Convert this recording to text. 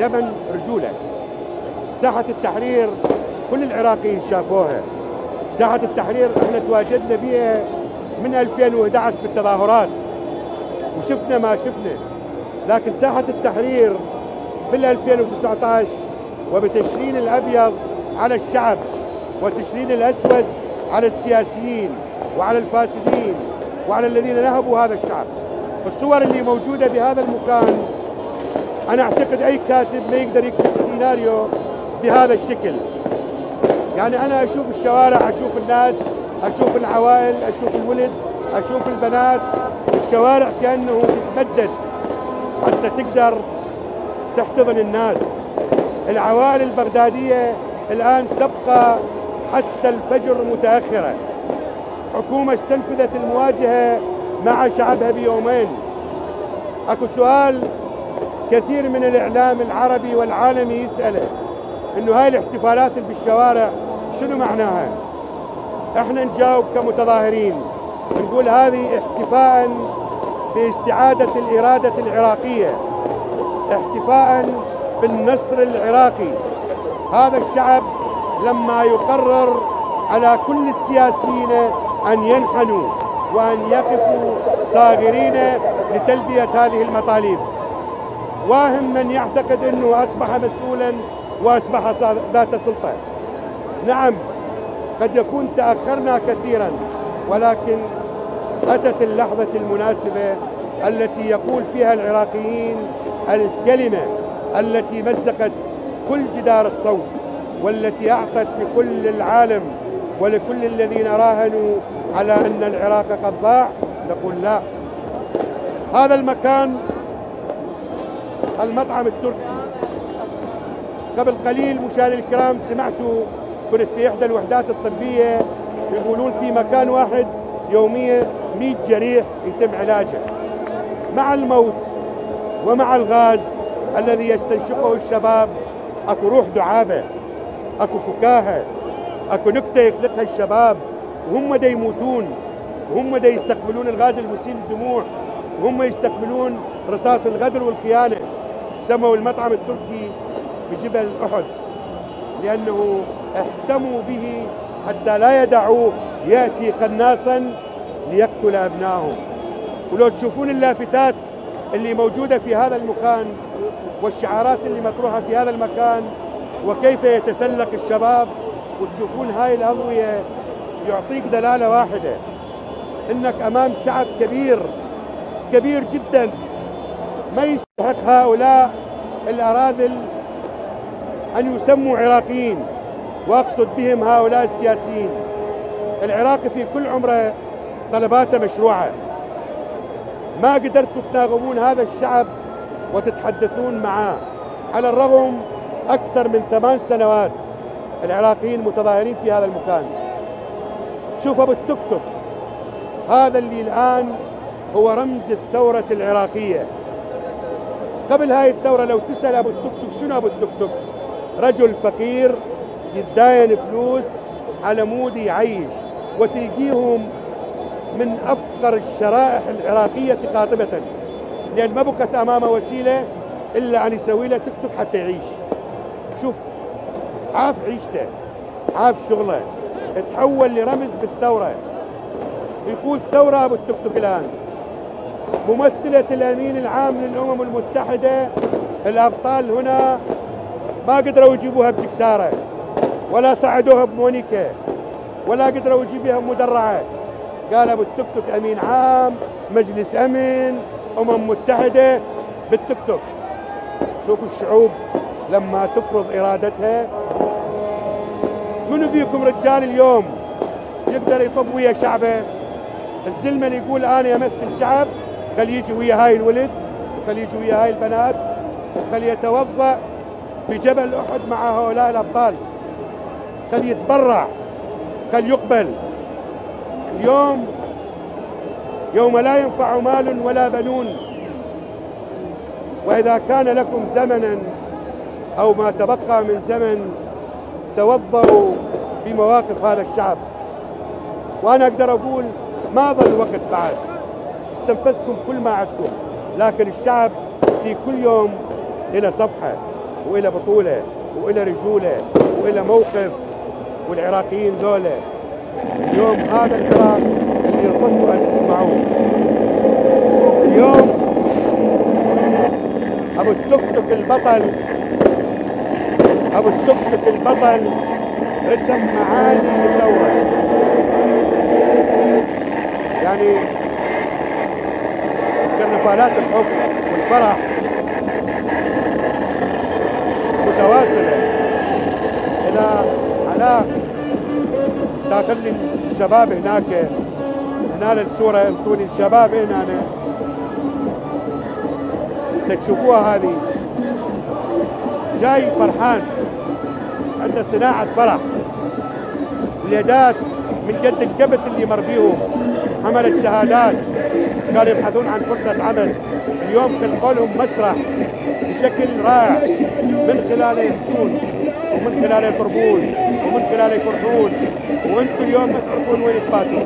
زمن رجولة. ساحة التحرير كل العراقيين شافوها. ساحة التحرير إحنا تواجدنا بها من 2011 بالتظاهرات. وشفنا ما شفنا. لكن ساحة التحرير بال 2019 وبتشرين الأبيض على الشعب وتشرين الأسود على السياسيين وعلى الفاسدين وعلى الذين نهبوا هذا الشعب. الصور اللي موجودة بهذا المكان أنا أعتقد أي كاتب ما يقدر يكتب سيناريو بهذا الشكل. يعني أنا أشوف الشوارع أشوف الناس أشوف العوائل أشوف الولد أشوف البنات. الشوارع كأنه تتمدد. حتى تقدر تحتضن الناس. العوائل البغدادية الآن تبقى حتى الفجر متأخرة. حكومة استنفذت المواجهة مع شعبها بيومين. أكو سؤال كثير من الإعلام العربي والعالمي يسأله إنه هاي الاحتفالات اللي بالشوارع شنو معناها؟ إحنا نجاوب كمتظاهرين نقول هذه احتفاء باستعادة الإرادة العراقية احتفاء بالنصر العراقي هذا الشعب لما يقرر على كل السياسيين أن ينحنوا وأن يقفوا صاغرين لتلبية هذه المطالب واهم من يعتقد أنه أصبح مسؤولا وأصبح ذات سلطة. نعم قد يكون تأخرنا كثيرا ولكن أتت اللحظة المناسبة التي يقول فيها العراقيين الكلمة التي مزقت كل جدار الصوت والتي أعطت لكل العالم ولكل الذين راهنوا على أن العراق قد ضاع نقول لا. هذا المكان المطعم التركي. قبل قليل مشاهدي الكرام سمعتوا كنت في إحدى الوحدات الطبية يقولون في مكان واحد يوميا 100 جريح يتم علاجه. مع الموت ومع الغاز الذي يستنشقه الشباب أكو روح دعابة أكو فكاهة أكو نكتة يخلقها الشباب. وهم دا يموتون وهم دا يستقبلون الغاز المسيل للدموع وهم يستقبلون رصاص الغدر والخيانة. سموا المطعم التركي بجبل أحد لأنه احتموا به حتى لا يدعوا يأتي قناصا ليقتل ابنائهم ولو تشوفون اللافتات اللي موجودة في هذا المكان والشعارات اللي مطروحة في هذا المكان وكيف يتسلق الشباب وتشوفون هاي الأضوية يعطيك دلالة واحدة إنك أمام شعب كبير كبير جدا. ما يستحق هؤلاء الأراذل أن يسموا عراقيين؟ وأقصد بهم هؤلاء السياسيين. العراقي في كل عمره طلباته مشروعة. ما قدرتوا تناغمون هذا الشعب وتتحدثون معاه. على الرغم أكثر من ثمان سنوات العراقيين متظاهرين في هذا المكان. شوف أبو التوك توك. هذا اللي الآن هو رمز الثورة العراقية. قبل هاي الثورة لو تسأل أبو التوك توك شنو أبو التوك توك؟ رجل فقير يتداين فلوس على مود يعيش وتلقيهم من أفقر الشرائح العراقية قاطبة لأن ما بقت امامه وسيلة إلا ان يسوي له توك توك حتى يعيش. شوف عاف عيشته عاف شغله تحول لرمز بالثورة. يقول ثورة أبو التوك توك الآن. ممثلة الأمين العام للأمم المتحدة الأبطال هنا ما قدروا يجيبوها بجكسارة ولا صعدوها بمونيكا ولا قدروا يجيبوها بمدرعة. قال أبو التوك توك أمين عام مجلس أمن أمم متحدة بالتوك توك. شوفوا الشعوب لما تفرض إرادتها. منو بيكم رجال اليوم يقدر يطب ويا شعبه؟ الزلمة اللي يقول أنا أمثل شعب خلي يجي ويا هاي الولد وخلي يجي ويا هاي البنات وخلي يتوضأ بجبل أحد مع هؤلاء الأبطال. خلي يتبرع خلي يقبل. اليوم يوم لا ينفع مال ولا بنون. وإذا كان لكم زمنا أو ما تبقى من زمن توضأوا بمواقف هذا الشعب. وأنا أقدر أقول ما ظل وقت بعد. استنفذتم كل ما عندكم. لكن الشعب في كل يوم إلى صفحة وإلى بطولة وإلى رجولة وإلى موقف والعراقيين ذولا. اليوم هذا العراق اللي رفضتوا أن تسمعوه. اليوم أبو التوك توك البطل أبو التوك توك البطل رسم معاني الثورة يعني كرنفالات الحب والفرح متواصلة إلى على داخل الشباب هناك. هنا الصورة انطوني الشباب هنا تشوفوها هذه. جاي فرحان. عنده صناعة فرح. اليدات من قد الكبت اللي مر بيهم حملت شهادات. كانوا يبحثون عن فرصة عمل اليوم خلقوا لهم مسرح بشكل رائع من خلاله يحجون ومن خلاله يضربون ومن خلاله يفرحون وأنتم اليوم ما تعرفون وين تباتوا